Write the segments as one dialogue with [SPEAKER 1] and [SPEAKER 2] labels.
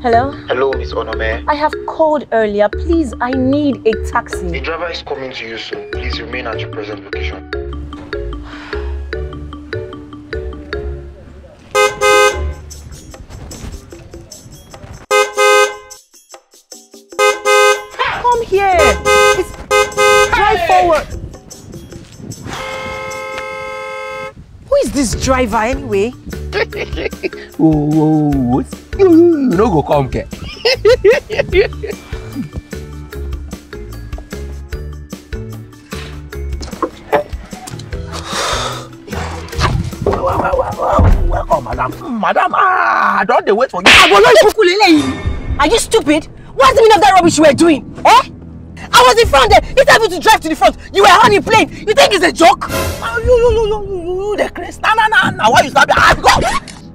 [SPEAKER 1] Hello? Hello, Miss Onome. I have called earlier. Please, I need a taxi. The driver is coming to you soon. Please remain at your present location. Come here. It's drive forward. Who is this driver anyway? whoa, whoa, whoa. no go come care. welcome madam madam ah don't don wait for you. agolo ikukule leyi are you stupid what's the meaning of that rubbish you were doing eh i was in front there you tell me to drive to the front you were on a plane you think it's a joke. Ah, you you you you you The craze na na na na why you slap me I've got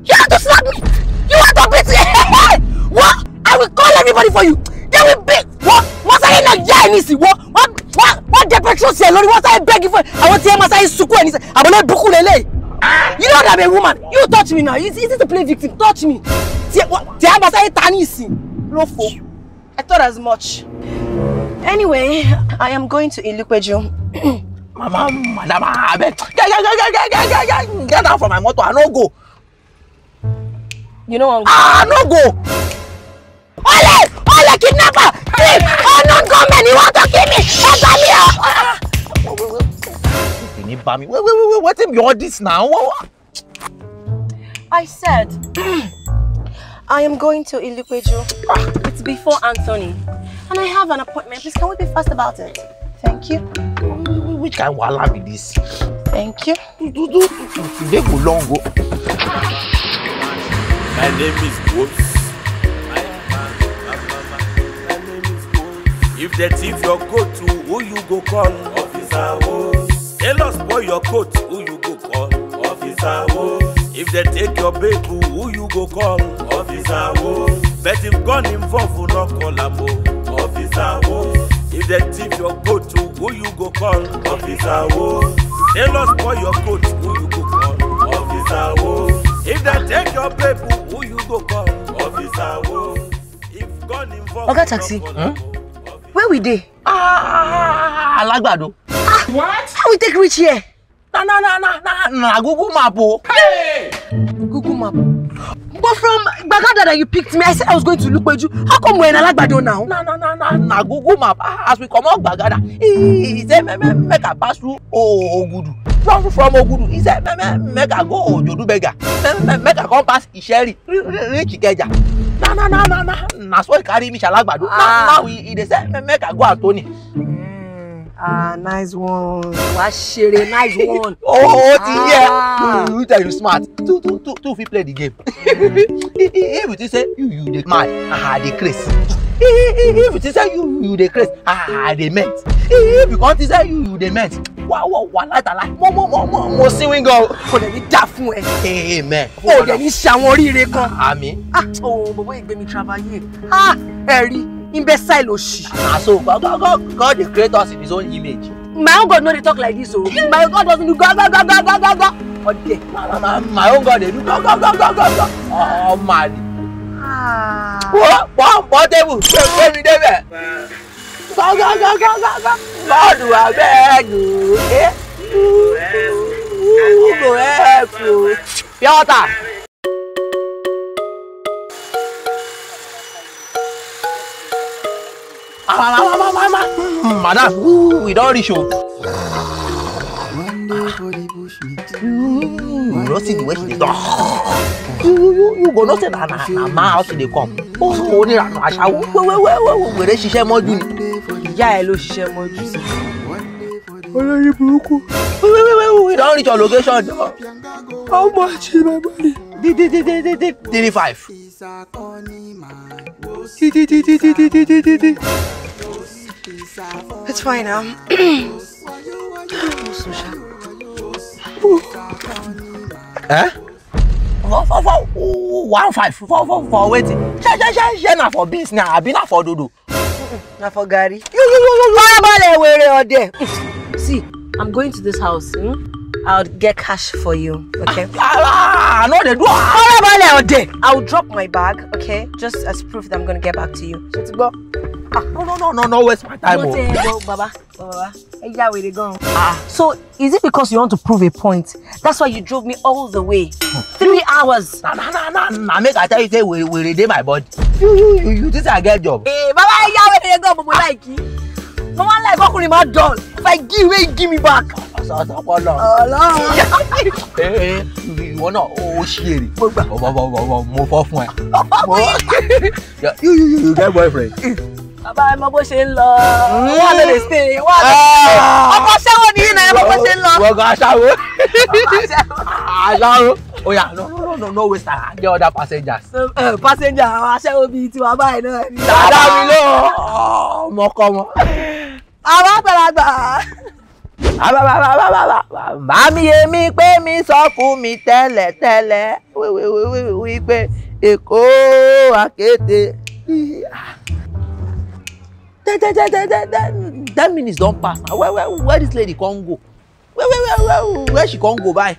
[SPEAKER 1] you have to slap me. You want to beat me? What? I will call everybody for you. They will beat. What? Wọ́n sáré náà yá ẹ̀ What? What? What wọ́n dẹ petrol sí ẹ begging for. I want to hear Àwọn tí ẹ máa sáré sunkún ẹ nísì. Àbọ̀lẹ̀ You know that I'm a woman. You touch me now. Is it a play victim? Touch me. Tí ẹ how sáré ta nísì. Lófo. I thought as much. Anyway, I am going to Ilupeju. Mama, madam, abeg. Get, get, get, get, get, get, get, get out from my motor. I no go. You know what? Ah, no go. Ole, ole kidnapper, thief, oh, unknown gunman. You want to kill me? Help me! Ah. Wait, wait, wait, wait, what am all this now? I said, I am going to Ilukweju. It's before Anthony. And I have an appointment. Please, can we be fast about it? Thank you. Which kind of wahala be this? Thank you. Today go long go. My name is Wolves. If they thief your coat who you go call? Officer Wolves. They lost boy your coat, who you go call? Officer Wolves. If they take your baby, who you go call? Officer Wolves. But if gun involved, who not call a boy. Oh. Officer Wolves. If they thief your coat who you go call? Officer Wolves. They lost boy your coat, who you go call? Officer Wolves. If they take your people, who you go call? Officer wo. If gun involve. Oga taxi. Hmm? Where we dey? Ah, Alagbado. Ah, what? How we take reach here? Na na na na na na Google map o. Hey! Google map. But from Gbagada that you picked me, I said I was going to look for you. How come we're in Alagbado now? Na na na na na Google map. Ah, as we come out Gbagada, he say make I pass through Ogudu travel from Ogudu he say mega go Ojodu Bega mega come pass Isheri reach Ikeja na na na na na na so he carry me Shalagbado now ah. now he dey say mega go Atoni. Hmm. Ah, nice one. Wàá ṣeré nice one. Oh, oh, ti yẹ. You ah. tell you smart. Two two two two fit play the game. Hmm. If you think say you you dey mad, I dey craze. If you think say you you dey craze, I dey melt. If you come think say you you dey melt, wá wọ̀ wá látàlá mo mo mo mo mo síwín gan kò dẹ̀ ní dà fún ẹ. amen. o dẹ̀ ní ṣe àwọn oríire kan. àmín. o bàbá ìgbẹ́mi travaye ẹ̀rí imbecile òṣì. àṣọ gbọ́gbọ́gbọ́ God dey create us his own image. my own God no dey talk like this o my God doesn't do gbọ́gbọ́gbọ́gbọ́gbọ́ ọdẹ. my own God dey do gbọ́gbọ́gbọ́gbọ́ ọmọ àlè. wọ́n pọ́ńpọ́ tébù ṣé o gbé mi débẹ̀ gọ́gọ́gọ́gọ́gọ́ bọ́ọ̀lù abẹ́ẹ̀lù ẹ́ kò ẹ́ kò píọ́tà. Madam, we don reach o. You no see the way she dey You you go not say that na na ma she dey come ó ní ìlànà àṣà wẹ́wẹ́wẹ́wẹ́ wèrè ṣiṣẹ́ mọ́jú ni. ìyá ẹ ló ṣiṣẹ́ mọ́jú sí. olórí burúkú. wẹ́wẹ́wẹ́wẹ́ don reach your location dọ́. how much is my money. three five. it's fine now. Eh? Four, four, four, one, five, four, four, four, waiting ṣẹṣẹṣẹ na for beans na àbí na for dodo. na for garri. farabalẹ̀ wèrè ọ̀dẹ̀. see i'm going to this house. Hmm? I'll get cash for you, okay? Ah, ah, ah no, they do. Farabalẹ̀ ọ̀dẹ̀. I'll drop my bag, okay? Just as proof that I'm gonna get back to you. Ṣé ti gbọ́? Ah, no no no no no waste my time o. go baba baba ẹ yá wèrè gan. Ah. so is it because you want to prove a point that's why you drove me all the way three hours. Nah nah nah nah. na make i tell you say we wèrè dey my body you you you you This is a get job. Hey eh, baba ẹ yá wèrè gan mo mo like you mo wan like ọkùnrin have done? if i give wey give me back. ọ̀sọ̀ọ̀sọ̀kọ lọ. ọlọ́run. Eh, eh, ìwọ náà Oh, ṣí èrè. mo gbà. mo fọ́ fún ẹ. you you you you get boyfriend. bàbá ẹ mọ bó ṣe ń lọ wà lọ lè ṣe wà lọ ọkọ ṣẹ́wó ni yìí náà ẹ mọ bó ṣe ń lọ. wọ́gọ̀ aṣáwo aṣáwo oya no no no no waste time ah, get other passengers. passenger àwọn aṣẹ́wó bíi tiwa báyìí náà. dáadáa mi lọ ọmọkọmọ. Oh, àwọn àgbàlagbà bá mi yé mi pé mi sọ fún mi tẹ́lẹ̀ tẹ́lẹ̀ wípé èkó àkété ten minutes don pass na where where where this lady come go where where where where, where she come go by.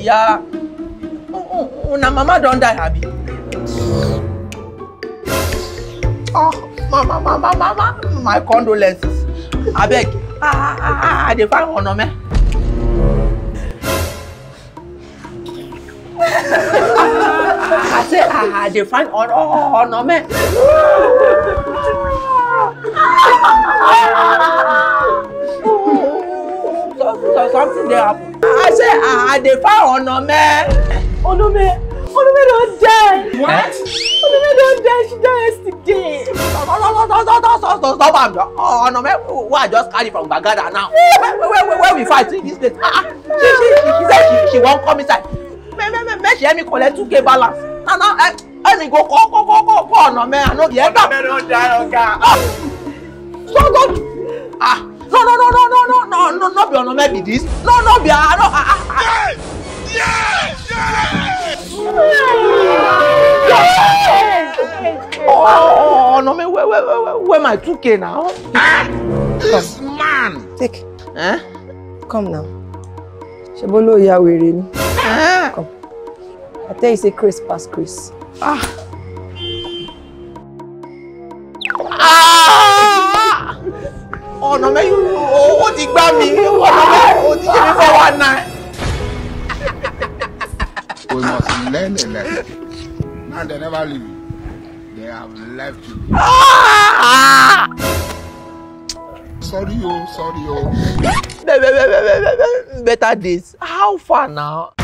[SPEAKER 1] yeah una mama don die abi. oh mama mama mama my condolences abeg ah, i ah, ah, dey find one ome. I say I dey find on on on me. Something dey happen. I say ah, I dey find on me. Onome, Onome don't die. What? Onome don't die. She died yesterday. Stop, stop, stop, stop, stop, stop. Oh, Onome, why I just carry from Gbagada now? Where, where, where, where we fight in this place? Ah, ah. she, she, she, she said she, she won't come inside. Me, me, me, me, she let me collect 2k balance. Now, now, eh, let me go, go, go, go, go, go, Onome. I know the end of. Onome don't die, Oga. Stop, stop. Ah, no, no, no, no, no, no, no, no, no, be Onome be this. No, no, be, ah, no, ah, ah. Yes! Yes! ọ̀nà mi where where where where my 2 k now. ah this come. man. take eh? come now Shebolo, you are wearing. Ah. come i tell you say Chris past Chris. ah. Ah. Oh, no, man. You. ọ̀nà mẹ́yìn owó ti me? Oh, no, man. Oh, did you mí fẹ́ one night? we must learn a lesson now they never leave you they have left you. Ah! Sorry, oh, sorry, oh. Better days. How far now?